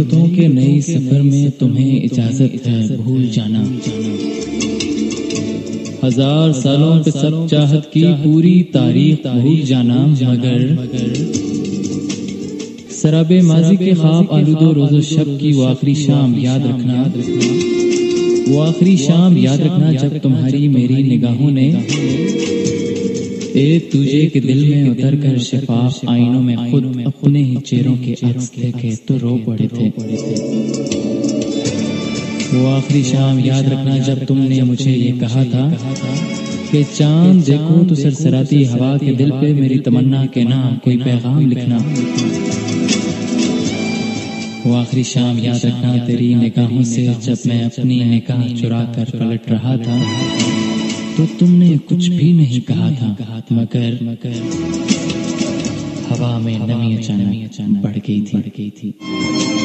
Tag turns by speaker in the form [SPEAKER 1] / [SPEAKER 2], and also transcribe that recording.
[SPEAKER 1] रुतों के नए सफ़र में तुम्हें इजाज़त है भूल जाना। हज़ार सालों पे सब चाहत की पूरी तारीख भूल जाना मगर शराब माजी के ख्वाब आलूदो रोजो शब की वो आखिरी शाम याद रखना। वो आखिरी शाम याद रखना जब तुम्हारी मेरी एक तुझे के दिल में उतर कर शफाफ आईनों में खुद अपने ही चेहरों के अक्स देखे तो रो पड़े थे। वो आखिरी शाम याद रखना जब तुमने मुझे ये कहा था कि चाँद देखो तो सरसराती हवा के दिल पे मेरी तमन्ना के नाम कोई पैगाम लिखना। वो आखिरी शाम याद रखना तेरी निगाहों से जब मैं अपनी निगाह चुरा कर पलट रहा था। तो तुमने कुछ भी नहीं कहा था कहा था मगर मगर हवा में नमी अचानक बढ़ गई थी। बढ़ गई थी।